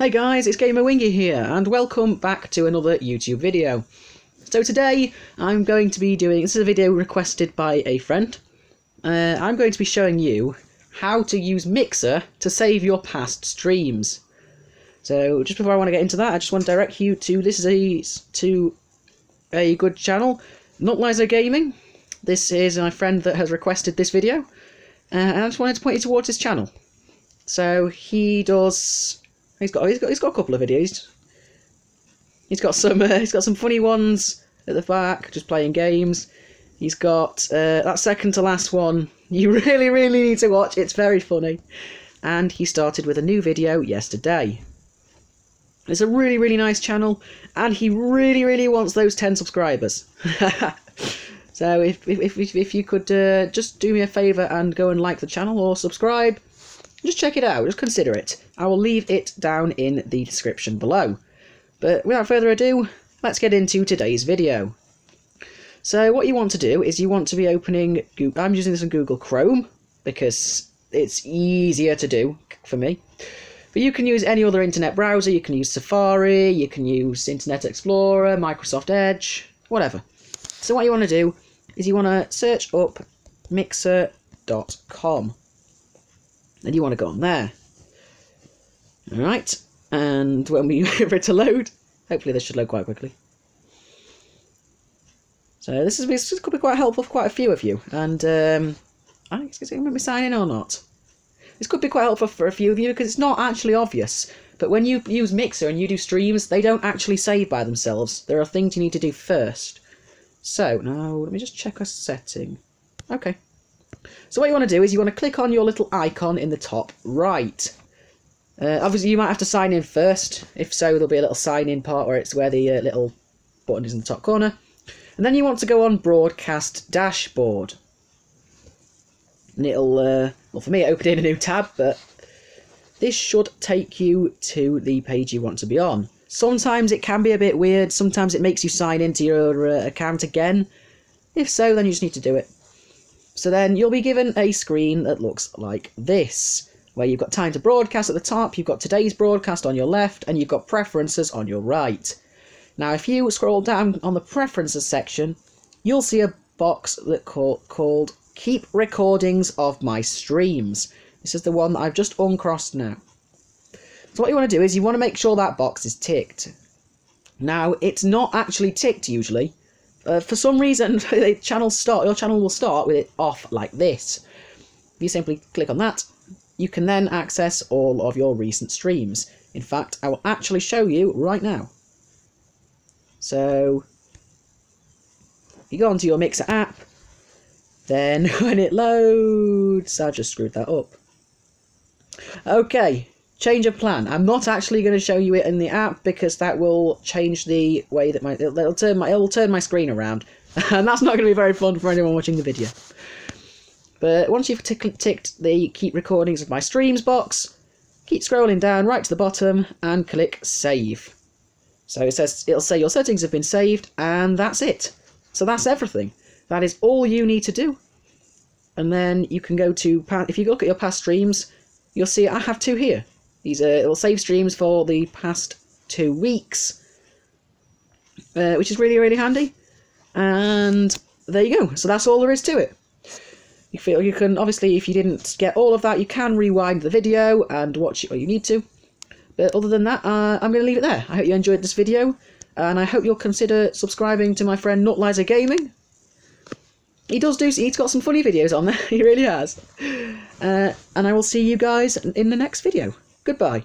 Hey guys, it's Gamer Wingy here, and welcome back to another YouTube video. So today, I'm going to be doing, this is a video requested by a friend. Uh, I'm going to be showing you how to use Mixer to save your past streams. So just before I want to get into that, I just want to direct you to, this is a, to a good channel, Nutliser Gaming. This is my friend that has requested this video, uh, and I just wanted to point you towards his channel. So he does He's got he's got he's got a couple of videos. He's got some uh, he's got some funny ones at the back, just playing games. He's got uh, that second to last one. You really really need to watch. It's very funny. And he started with a new video yesterday. It's a really really nice channel, and he really really wants those ten subscribers. so if if if, if you could uh, just do me a favour and go and like the channel or subscribe just check it out, just consider it. I will leave it down in the description below. But without further ado, let's get into today's video. So what you want to do is you want to be opening, Google, I'm using this on Google Chrome, because it's easier to do for me. But you can use any other internet browser, you can use Safari, you can use Internet Explorer, Microsoft Edge, whatever. So what you want to do is you want to search up mixer.com then you want to go on there. Alright, and when we for it to load, hopefully this should load quite quickly. So this is this could be quite helpful for quite a few of you, and um, I think it's going to be signing or not. This could be quite helpful for a few of you because it's not actually obvious. But when you use Mixer and you do streams, they don't actually save by themselves. There are things you need to do first. So, now, let me just check a setting. Okay. So what you want to do is you want to click on your little icon in the top right. Uh, obviously, you might have to sign in first. If so, there'll be a little sign in part where it's where the uh, little button is in the top corner. And then you want to go on Broadcast Dashboard. And it'll, uh, well, for me, it opened in a new tab, but this should take you to the page you want to be on. Sometimes it can be a bit weird. Sometimes it makes you sign into your uh, account again. If so, then you just need to do it. So then you'll be given a screen that looks like this, where you've got time to broadcast at the top, you've got today's broadcast on your left, and you've got preferences on your right. Now, if you scroll down on the preferences section, you'll see a box that call, called Keep Recordings of My Streams. This is the one that I've just uncrossed now. So what you want to do is you want to make sure that box is ticked. Now, it's not actually ticked usually, uh, for some reason, the channel start your channel will start with it off like this. If you simply click on that, you can then access all of your recent streams. In fact, I will actually show you right now. So, you go onto your Mixer app, then when it loads, I just screwed that up. Okay, change of plan. I'm not actually going to show you it in the app because that will change the way that my it'll, it'll turn my it'll turn my screen around, and that's not going to be very fun for anyone watching the video. But once you've ticked the keep recordings of my streams box, keep scrolling down right to the bottom and click save. So it says it'll say your settings have been saved, and that's it. So that's everything. That is all you need to do. And then you can go to if you look at your past streams, you'll see I have two here. These are it'll save streams for the past two weeks, uh, which is really really handy. And there you go. So that's all there is to it. You feel you can obviously if you didn't get all of that, you can rewind the video and watch it where you need to. But other than that, uh, I'm going to leave it there. I hope you enjoyed this video, and I hope you'll consider subscribing to my friend Nutliser Gaming. He does do. He's got some funny videos on there. he really has. Uh, and I will see you guys in the next video. Goodbye.